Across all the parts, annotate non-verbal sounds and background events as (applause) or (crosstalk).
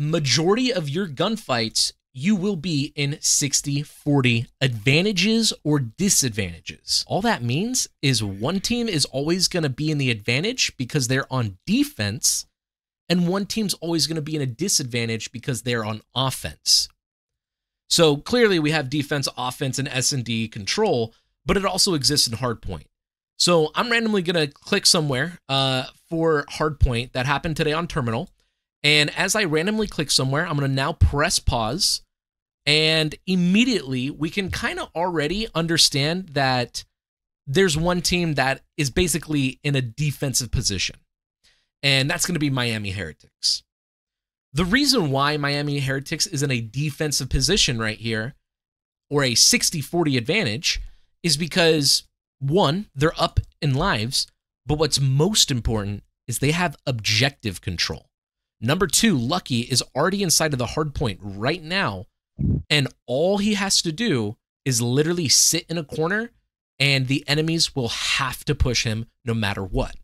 majority of your gunfights, you will be in 60 40 advantages or disadvantages. All that means is one team is always going to be in the advantage because they're on defense, and one team's always going to be in a disadvantage because they're on offense. So clearly we have defense, offense, and S&D control, but it also exists in hardpoint. So I'm randomly going to click somewhere uh, for hardpoint that happened today on terminal. And as I randomly click somewhere, I'm going to now press pause. And immediately we can kind of already understand that there's one team that is basically in a defensive position. And that's going to be Miami Heretics. The reason why Miami Heretics is in a defensive position right here, or a 60 40 advantage, is because one, they're up in lives, but what's most important is they have objective control. Number two, Lucky is already inside of the hard point right now, and all he has to do is literally sit in a corner, and the enemies will have to push him no matter what.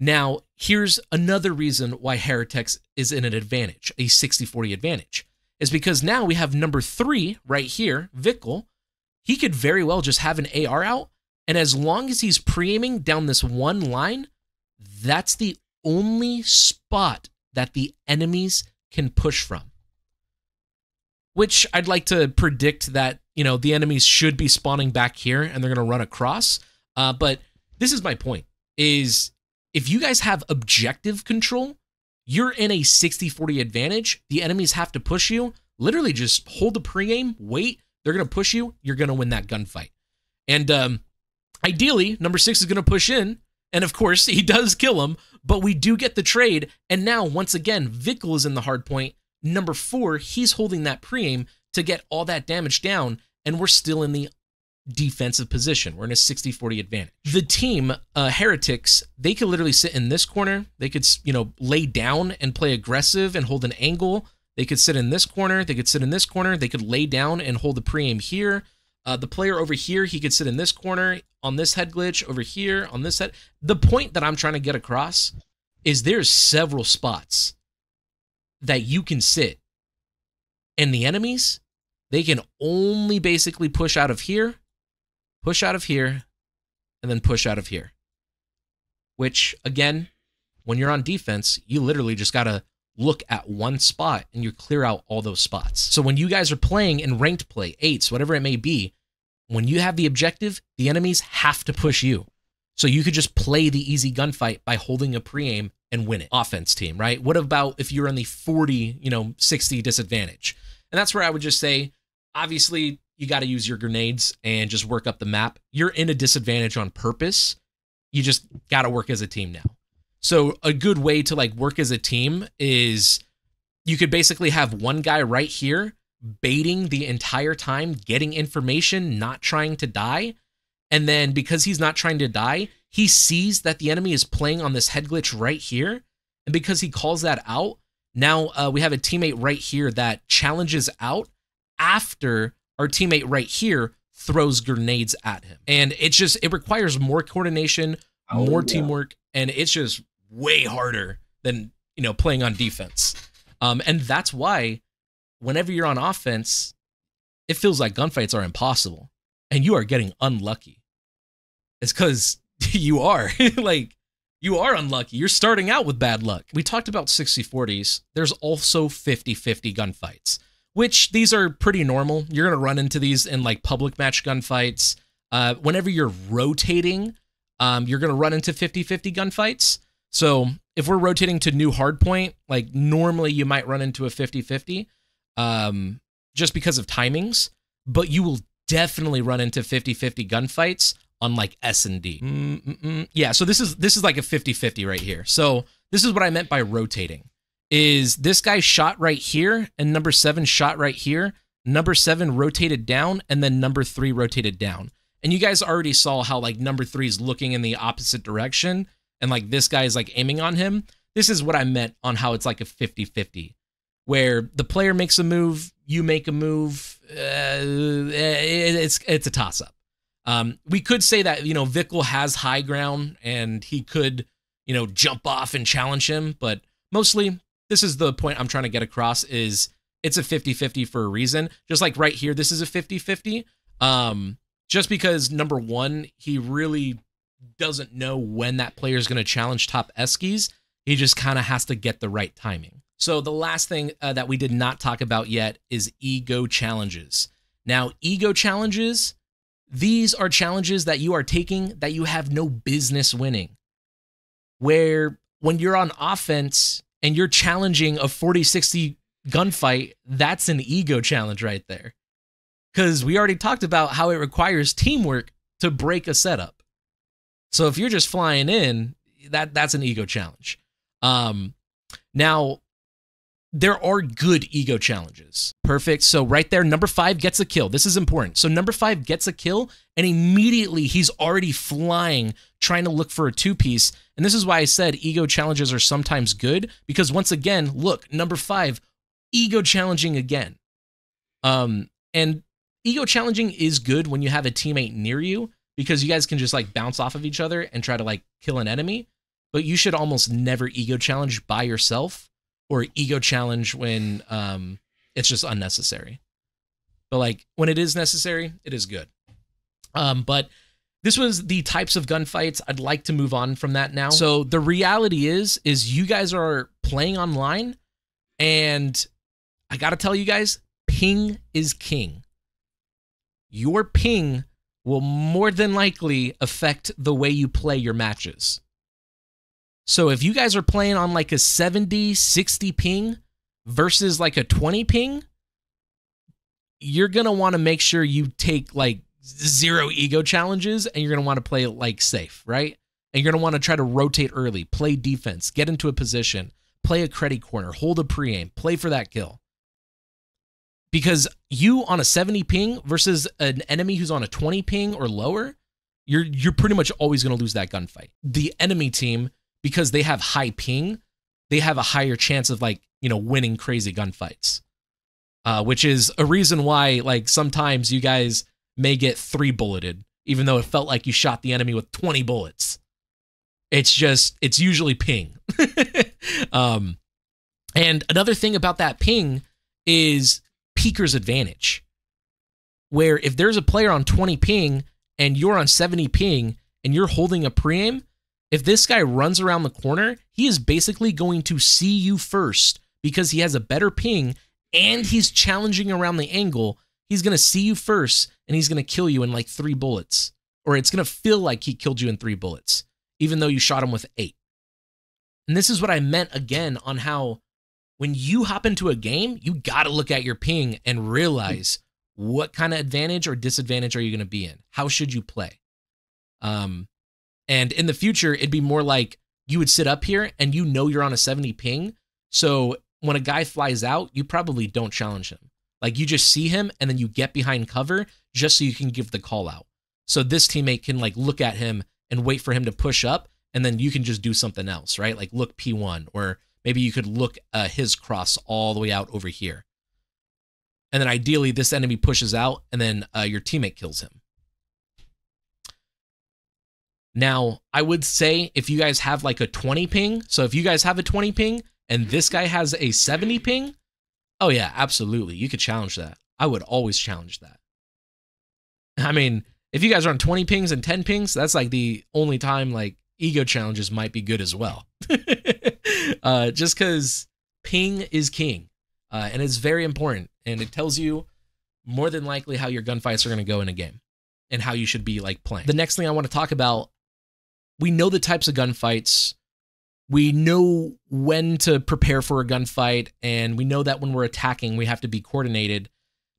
Now, here's another reason why Heretics is in an advantage, a 60 40 advantage, is because now we have number three right here, Vikul. He could very well just have an AR out, and as long as he's pre aiming down this one line, that's the only spot that the enemies can push from. Which I'd like to predict that, you know, the enemies should be spawning back here and they're going to run across. Uh, but this is my point is if you guys have objective control, you're in a 60-40 advantage. The enemies have to push you. Literally just hold the pre-aim, wait. They're going to push you. You're going to win that gunfight. And um, ideally, number six is going to push in. And of course, he does kill him, but we do get the trade. And now, once again, Vikul is in the hard point. Number four, he's holding that pre-aim to get all that damage down. And we're still in the defensive position. We're in a 60 40 advantage. The team, uh, Heretics, they could literally sit in this corner. They could, you know, lay down and play aggressive and hold an angle. They could sit in this corner. They could sit in this corner. They could lay down and hold the pre aim here. Uh, the player over here, he could sit in this corner on this head glitch over here on this head. The point that I'm trying to get across is there's several spots that you can sit, and the enemies, they can only basically push out of here push out of here, and then push out of here. Which, again, when you're on defense, you literally just got to look at one spot and you clear out all those spots. So when you guys are playing in ranked play, eights, whatever it may be, when you have the objective, the enemies have to push you. So you could just play the easy gunfight by holding a pre-aim and win it. Offense team, right? What about if you're on the 40, you know, 60 disadvantage? And that's where I would just say, obviously, you got to use your grenades and just work up the map. You're in a disadvantage on purpose. You just got to work as a team now. So a good way to like work as a team is you could basically have one guy right here baiting the entire time, getting information, not trying to die. And then because he's not trying to die, he sees that the enemy is playing on this head glitch right here. And because he calls that out, now uh, we have a teammate right here that challenges out after our teammate right here throws grenades at him. And it's just, it requires more coordination, oh, more yeah. teamwork, and it's just way harder than, you know, playing on defense. Um, and that's why whenever you're on offense, it feels like gunfights are impossible and you are getting unlucky. It's because (laughs) you are (laughs) like, you are unlucky. You're starting out with bad luck. We talked about 60 40s. There's also 50 50 gunfights which these are pretty normal. You're going to run into these in like public match gunfights. Uh, whenever you're rotating, um, you're going to run into 50 50 gunfights. So if we're rotating to new hardpoint, like normally you might run into a 50 50 um, just because of timings, but you will definitely run into 50 50 gunfights on like S&D. Mm-mm-mm. Yeah, so this is this is like a 50 50 right here. So this is what I meant by rotating is this guy shot right here and number seven shot right here. Number seven rotated down and then number three rotated down. And you guys already saw how like number three is looking in the opposite direction and like this guy is like aiming on him. This is what I meant on how it's like a 50 50 where the player makes a move, you make a move. Uh, it's it's a toss up. Um, we could say that you know Vikul has high ground and he could you know jump off and challenge him, but mostly this is the point I'm trying to get across is it's a 50-50 for a reason. Just like right here, this is a 50-50. Um, just because number one, he really doesn't know when that player is going to challenge top Eskies. He just kind of has to get the right timing. So the last thing uh, that we did not talk about yet is ego challenges. Now, ego challenges, these are challenges that you are taking that you have no business winning. Where when you're on offense and you're challenging a 40 60 gunfight, that's an ego challenge right there. Because we already talked about how it requires teamwork to break a setup. So if you're just flying in, that that's an ego challenge. Um, now there are good ego challenges. Perfect. So right there, number five gets a kill. This is important. So number five gets a kill, and immediately he's already flying, trying to look for a two piece. And this is why I said ego challenges are sometimes good because once again, look, number five, ego challenging again. Um, and ego challenging is good when you have a teammate near you because you guys can just like bounce off of each other and try to like kill an enemy. But you should almost never ego challenge by yourself or ego challenge when um, it's just unnecessary. But like when it is necessary, it is good. Um, but this was the types of gunfights. I'd like to move on from that now. So the reality is, is you guys are playing online, and I gotta tell you guys, ping is king. Your ping will more than likely affect the way you play your matches. So if you guys are playing on like a 70, 60 ping versus like a 20 ping, you're going to want to make sure you take like zero ego challenges and you're going to want to play it like safe, right? And you're going to want to try to rotate early, play defense, get into a position, play a credit corner, hold a pre aim, play for that kill. Because you on a 70 ping versus an enemy who's on a 20 ping or lower, you're you're pretty much always going to lose that gunfight. The enemy team because they have high ping, they have a higher chance of like, you know, winning crazy gunfights. Uh, which is a reason why, like, sometimes you guys may get three bulleted, even though it felt like you shot the enemy with 20 bullets. It's just, it's usually ping. (laughs) um, and another thing about that ping is peeker's advantage. Where if there's a player on 20 ping and you're on 70 ping and you're holding a pre-aim, if this guy runs around the corner, he is basically going to see you first because he has a better ping and he's challenging around the angle. He's going to see you first and he's going to kill you in like three bullets. Or it's going to feel like he killed you in three bullets, even though you shot him with eight. And this is what I meant again on how when you hop into a game, you got to look at your ping and realize what kind of advantage or disadvantage are you going to be in? How should you play? Um, and in the future, it'd be more like you would sit up here and you know you're on a 70 ping. So when a guy flies out, you probably don't challenge him. Like you just see him and then you get behind cover just so you can give the call out. So this teammate can like look at him and wait for him to push up and then you can just do something else, right? Like look P1 or maybe you could look uh, his cross all the way out over here. And then ideally this enemy pushes out and then uh, your teammate kills him. Now, I would say if you guys have like a 20 ping, so if you guys have a 20 ping and this guy has a 70 ping, oh yeah, absolutely. You could challenge that. I would always challenge that. I mean, if you guys are on 20 pings and 10 pings, that's like the only time like ego challenges might be good as well. (laughs) uh, just because ping is king uh, and it's very important and it tells you more than likely how your gunfights are going to go in a game and how you should be like playing. The next thing I want to talk about we know the types of gunfights. We know when to prepare for a gunfight, and we know that when we're attacking, we have to be coordinated.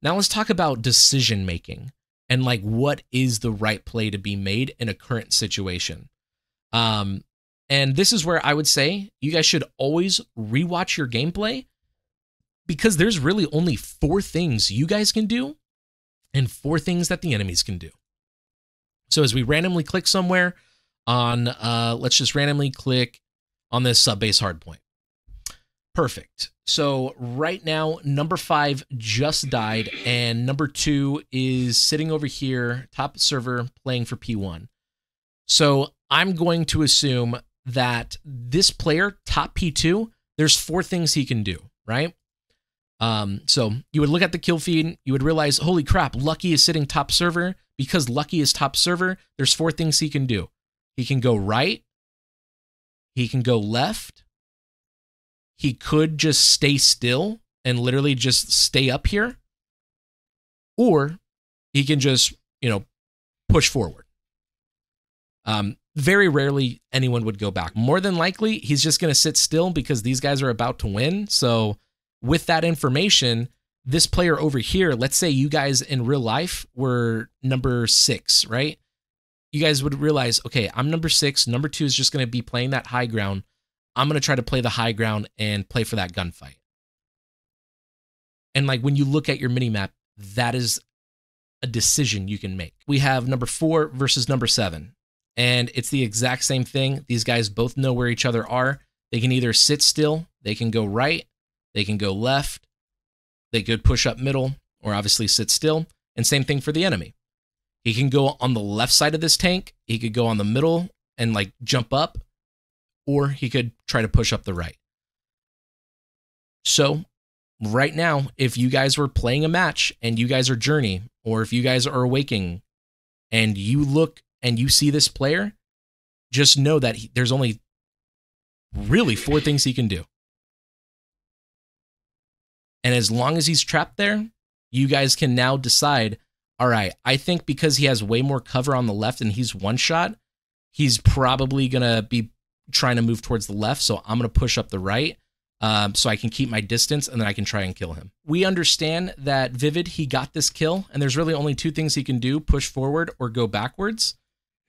Now let's talk about decision making and like what is the right play to be made in a current situation. Um, and this is where I would say you guys should always rewatch your gameplay because there's really only four things you guys can do and four things that the enemies can do. So as we randomly click somewhere, on, uh, let's just randomly click on this sub base hardpoint. Perfect. So right now, number five just died, and number two is sitting over here, top server, playing for P1. So I'm going to assume that this player, top P2, there's four things he can do, right? Um, so you would look at the kill feed, you would realize, holy crap, Lucky is sitting top server. Because Lucky is top server, there's four things he can do. He can go right, he can go left, he could just stay still and literally just stay up here, or he can just, you know, push forward. Um, very rarely anyone would go back. More than likely, he's just going to sit still because these guys are about to win. So, with that information, this player over here, let's say you guys in real life were number six, right? You guys would realize, okay, I'm number six. Number two is just going to be playing that high ground. I'm going to try to play the high ground and play for that gunfight. And like when you look at your mini map, that is a decision you can make. We have number four versus number seven and it's the exact same thing. These guys both know where each other are. They can either sit still, they can go right, they can go left, they could push up middle, or obviously sit still. And same thing for the enemy. He can go on the left side of this tank, he could go on the middle and like jump up, or he could try to push up the right. So, right now, if you guys were playing a match and you guys are Journey, or if you guys are Awakening, and you look and you see this player, just know that he, there's only really four things he can do. And as long as he's trapped there, you guys can now decide all right, I think because he has way more cover on the left and he's one shot, he's probably going to be trying to move towards the left. So I'm going to push up the right um, so I can keep my distance and then I can try and kill him. We understand that Vivid, he got this kill, and there's really only two things he can do push forward or go backwards.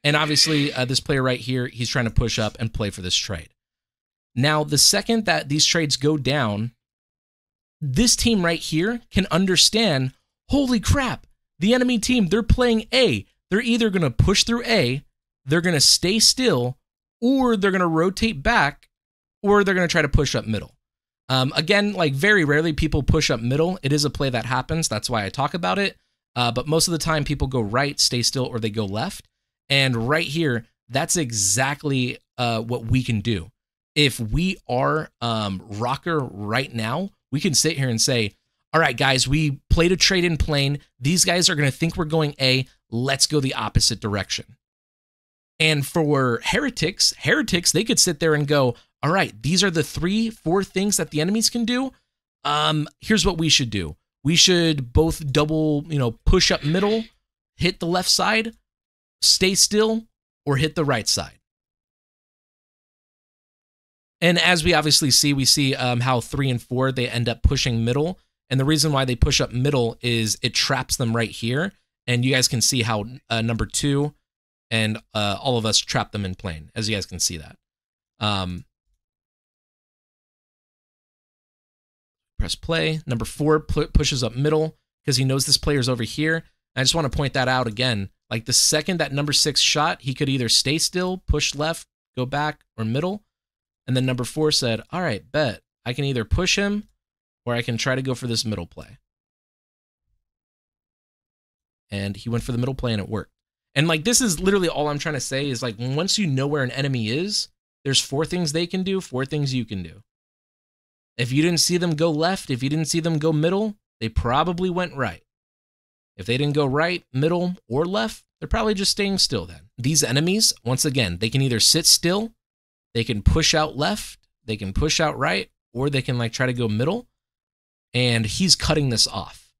And obviously, uh, this player right here, he's trying to push up and play for this trade. Now, the second that these trades go down, this team right here can understand holy crap, the enemy team, they're playing A. They're either going to push through A, they're going to stay still, or they're going to rotate back, or they're going to try to push up middle. Um, again, like very rarely people push up middle. It is a play that happens. That's why I talk about it. Uh, but most of the time, people go right, stay still, or they go left. And right here, that's exactly uh, what we can do. If we are um, ROKKR right now, we can sit here and say, all right, guys, we played a trade in plane. These guys are going to think we're going A. Let's go the opposite direction. And for heretics, heretics, they could sit there and go, all right, these are the three, four things that the enemies can do. Um, here's what we should do. We should both double, you know, push up middle, hit the left side, stay still, or hit the right side. And as we obviously see, we see um, how three and four they end up pushing middle. And the reason why they push up middle is it traps them right here. And you guys can see how uh, number two and uh, all of us trap them in plane, as you guys can see that. Um, press play. Number four pushes up middle because he knows this player's over here. I just want to point that out again. Like the second that number six shot, he could either stay still, push left, go back, or middle. And then number four said, All right, bet. I can either push him or I can try to go for this middle play. And he went for the middle play and it worked. And like this is literally all I'm trying to say is like once you know where an enemy is, there's four things they can do, four things you can do. If you didn't see them go left, if you didn't see them go middle, they probably went right. If they didn't go right, middle, or left, they're probably just staying still then. These enemies, once again, they can either sit still, they can push out left, they can push out right, or they can like try to go middle. And he's cutting this off.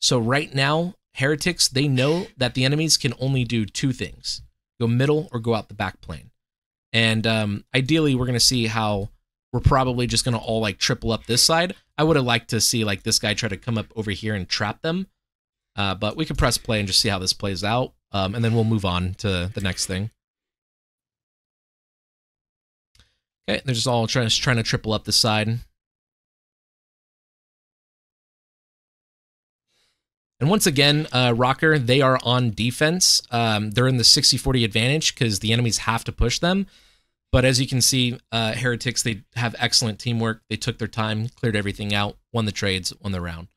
So right now, heretics, they know that the enemies can only do two things go middle or go out the back plane. And um, ideally, we're going to see how we're probably just going to all like triple up this side. I would have liked to see like this guy try to come up over here and trap them uh, but we could press play and just see how this plays out, um, and then we'll move on to the next thing. Okay, they're just all trying to trying to triple up the side. And once again, uh, ROKKR, they are on defense. Um, they're in the 60-40 advantage because the enemies have to push them. But as you can see, uh, Heretics, they have excellent teamwork. They took their time, cleared everything out, won the trades, won the round.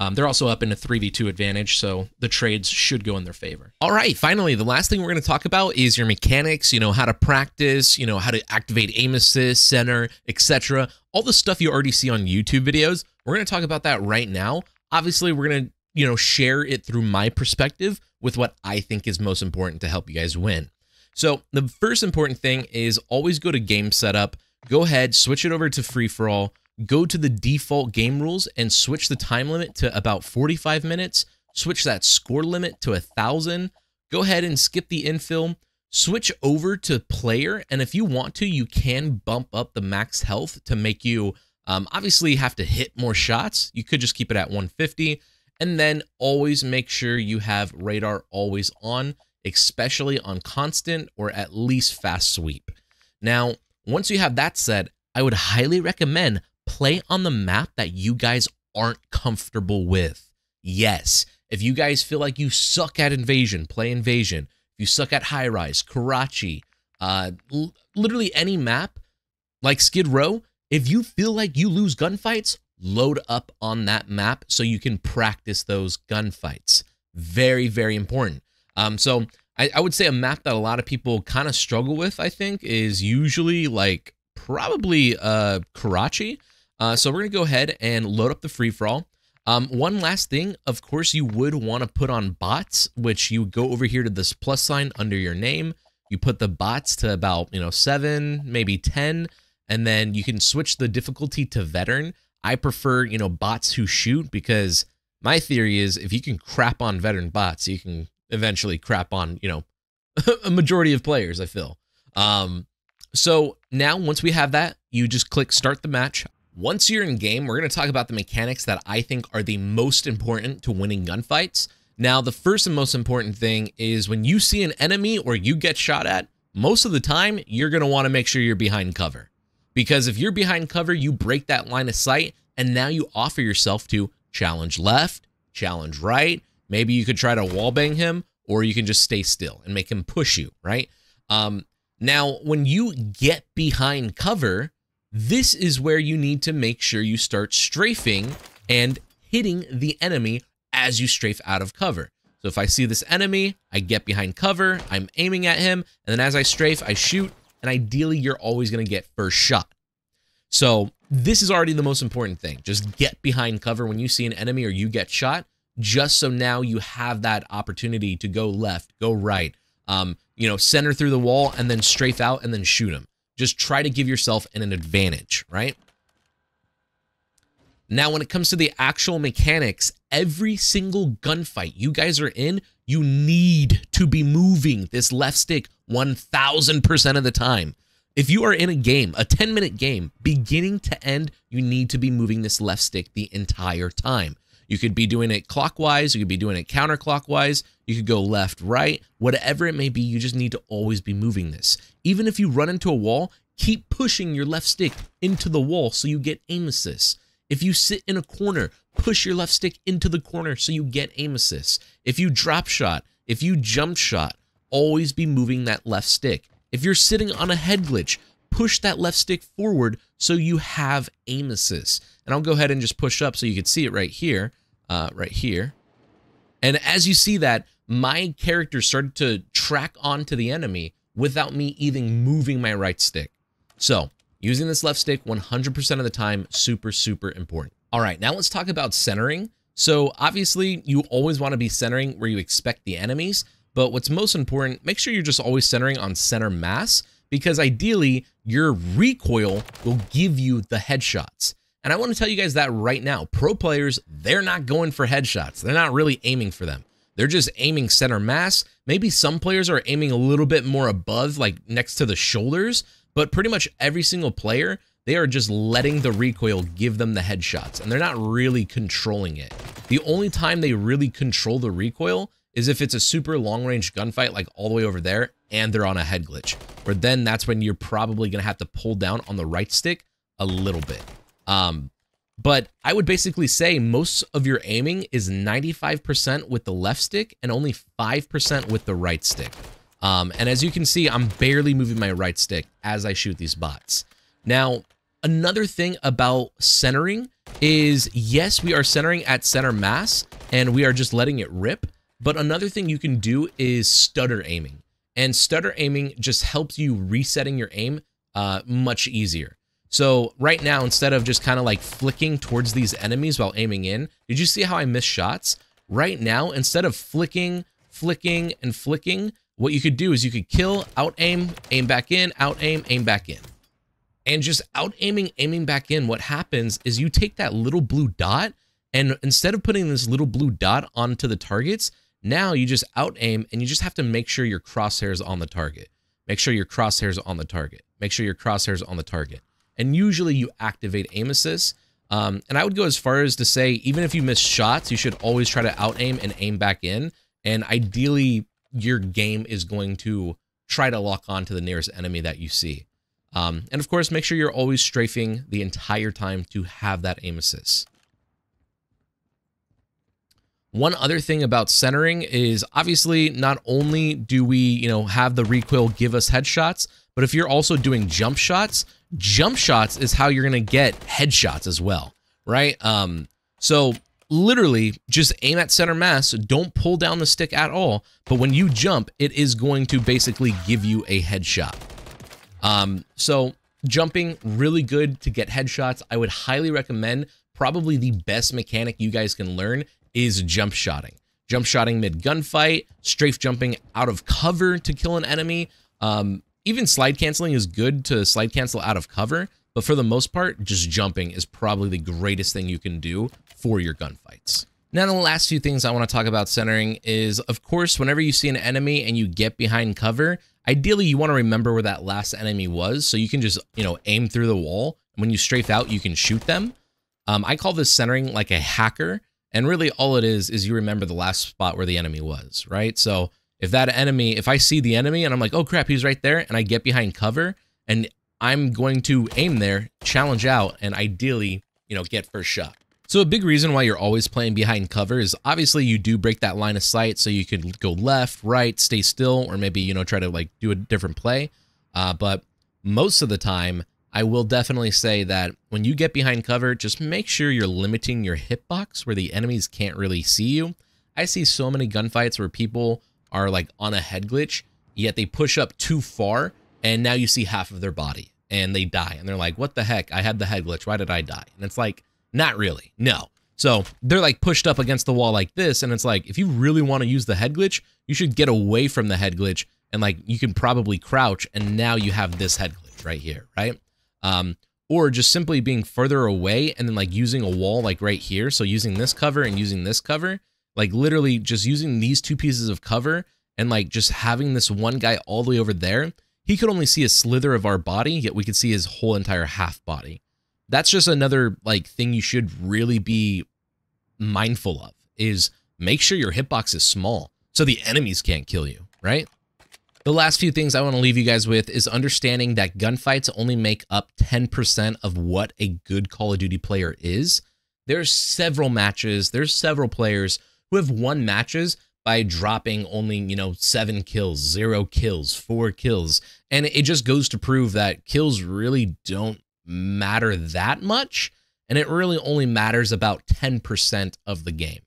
Um, they're also up in a 3v2 advantage, so the trades should go in their favor. All right, finally, the last thing we're going to talk about is your mechanics, you know, how to practice, you know, how to activate aim assist, center, etc. All the stuff you already see on YouTube videos. We're going to talk about that right now. Obviously, we're going to, you know, share it through my perspective with what I think is most important to help you guys win. So, the first important thing is always go to game setup, go ahead, switch it over to free for all go to the default game rules and switch the time limit to about 45 minutes, switch that score limit to a 1,000, go ahead and skip the infill, switch over to player, and if you want to, you can bump up the max health to make you um, obviously have to hit more shots. You could just keep it at 150, and then always make sure you have radar always on, especially on constant or at least fast sweep. Now, once you have that set, I would highly recommend play on the map that you guys aren't comfortable with. Yes, if you guys feel like you suck at invasion, play invasion. If you suck at high rise, Karachi, uh, l- literally any map like Skid Row, if you feel like you lose gunfights, load up on that map so you can practice those gunfights. Very, very important. Um, so I, I would say a map that a lot of people kind of struggle with, I think, is usually like probably uh Karachi. Uh, so we're going to go ahead and load up the free for all. Um, one last thing, of course, you would want to put on bots, which you go over here to this plus sign under your name. You put the bots to about, you know, seven, maybe 10, and then you can switch the difficulty to veteran. I prefer, you know, bots who shoot because my theory is if you can crap on veteran bots, you can eventually crap on, you know, (laughs) a majority of players, I feel. Um, so now once we have that, you just click start the match. Once you're in game, we're going to talk about the mechanics that I think are the most important to winning gunfights. Now, the first and most important thing is when you see an enemy or you get shot at, most of the time, you're going to want to make sure you're behind cover. Because if you're behind cover, you break that line of sight, and now you offer yourself to challenge left, challenge right. Maybe you could try to wallbang him, or you can just stay still and make him push you, right? Um, now, when you get behind cover, this is where you need to make sure you start strafing and hitting the enemy as you strafe out of cover. So if I see this enemy, I get behind cover, I'm aiming at him, and then as I strafe, I shoot, and ideally you're always going to get first shot. So this is already the most important thing. Just get behind cover when you see an enemy or you get shot, just so now you have that opportunity to go left, go right, um, you know, center through the wall and then strafe out and then shoot him. Just try to give yourself an advantage, right? Now, when it comes to the actual mechanics, every single gunfight you guys are in, you need to be moving this left stick 1000% of the time. If you are in a game, a 10 minute game, beginning to end, you need to be moving this left stick the entire time. You could be doing it clockwise, you could be doing it counterclockwise, you could go left, right, whatever it may be, you just need to always be moving this. Even if you run into a wall, keep pushing your left stick into the wall so you get aim assist. If you sit in a corner, push your left stick into the corner so you get aim assist. If you drop shot, if you jump shot, always be moving that left stick. If you're sitting on a head glitch, push that left stick forward so you have aim assist. And I'll go ahead and just push up so you can see it right here, uh, right here. And as you see that, my character started to track onto the enemy without me even moving my right stick. So using this left stick 100% of the time, super, super important. All right, now let's talk about centering. So obviously you always want to be centering where you expect the enemies, but what's most important, make sure you're just always centering on center mass because ideally your recoil will give you the headshots. And I want to tell you guys that right now. Pro players, they're not going for headshots. They're not really aiming for them. They're just aiming center mass. Maybe some players are aiming a little bit more above, like next to the shoulders, but pretty much every single player, they are just letting the recoil give them the headshots, and they're not really controlling it. The only time they really control the recoil is if it's a super long range gunfight, like all the way over there, and they're on a head glitch, where then that's when you're probably going to have to pull down on the right stick a little bit. Um, but I would basically say most of your aiming is 95% with the left stick and only 5% with the right stick. Um, and as you can see, I'm barely moving my right stick as I shoot these bots. Now, another thing about centering is yes, we are centering at center mass and we are just letting it rip. But another thing you can do is stutter aiming. And stutter aiming just helps you resetting your aim uh, much easier. So right now, instead of just kind of like flicking towards these enemies while aiming in, did you see how I missed shots? Right now, instead of flicking, flicking, and flicking, what you could do is you could kill, out aim, aim back in, out aim, aim back in. And just out aiming, aiming back in, what happens is you take that little blue dot and instead of putting this little blue dot onto the targets, now you just out aim and you just have to make sure your crosshairs on the target. Make sure your crosshairs on the target. Make sure your crosshairs on the target. And usually you activate aim assist. Um, and I would go as far as to say, even if you miss shots, you should always try to out aim and aim back in. And ideally, your game is going to try to lock on to the nearest enemy that you see. Um, and of course, make sure you're always strafing the entire time to have that aim assist. One other thing about centering is obviously not only do we, you know, have the recoil give us headshots, but if you're also doing jump shots, jump shots is how you're going to get headshots as well, right? Um, so literally just aim at center mass, don't pull down the stick at all, but when you jump, it is going to basically give you a headshot. Um, so jumping, really good to get headshots. I would highly recommend probably the best mechanic you guys can learn is jump shotting. Jump shotting mid gunfight, strafe jumping out of cover to kill an enemy. Um, even slide canceling is good to slide cancel out of cover, but for the most part, just jumping is probably the greatest thing you can do for your gunfights. Now, the last few things I want to talk about centering is, of course, whenever you see an enemy and you get behind cover, ideally you want to remember where that last enemy was, so you can just, you know, aim through the wall. When you strafe out, you can shoot them. Um, I call this centering like a hacker, and really all it is is you remember the last spot where the enemy was, right? So if that enemy, if I see the enemy and I'm like, oh crap, he's right there, and I get behind cover, and I'm going to aim there, challenge out, and ideally, you know, get first shot. So a big reason why you're always playing behind cover is obviously you do break that line of sight so you can go left, right, stay still, or maybe, you know, try to like do a different play. Uh, but most of the time, I will definitely say that when you get behind cover, just make sure you're limiting your hitbox where the enemies can't really see you. I see so many gunfights where people are like on a head glitch, yet they push up too far and now you see half of their body and they die. And they're like, what the heck? I had the head glitch. Why did I die? And it's like, not really. No. So they're like pushed up against the wall like this. And it's like, if you really want to use the head glitch, you should get away from the head glitch and like you can probably crouch and now you have this head glitch right here, right? Um, or just simply being further away and then like using a wall like right here. So using this cover and using this cover, like literally just using these two pieces of cover and like just having this one guy all the way over there, he could only see a slither of our body, yet we could see his whole entire half body that's just another like thing you should really be mindful of is make sure your hitbox is small so the enemies can't kill you, right? The last few things I want to leave you guys with is understanding that gunfights only make up 10% of what a good Call of Duty player is. There's several matches, there's several players who have won matches by dropping only, you know, seven kills, zero kills, four kills. And it just goes to prove that kills really don't matter that much, and it really only matters about 10% of the game.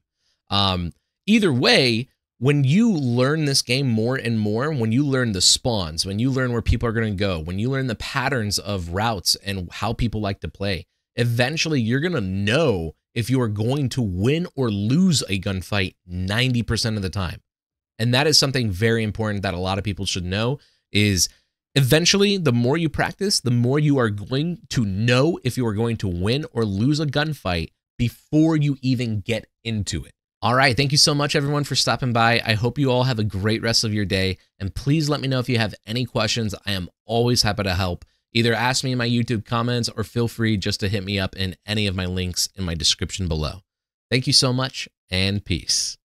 Um, either way, when you learn this game more and more, when you learn the spawns, when you learn where people are going to go, when you learn the patterns of routes and how people like to play, eventually you're going to know if you are going to win or lose a gunfight 90% of the time. And that is something very important that a lot of people should know is Eventually, the more you practice, the more you are going to know if you are going to win or lose a gunfight before you even get into it. All right, thank you so much, everyone, for stopping by. I hope you all have a great rest of your day. And please let me know if you have any questions. I am always happy to help. Either ask me in my YouTube comments or feel free just to hit me up in any of my links in my description below. Thank you so much and peace.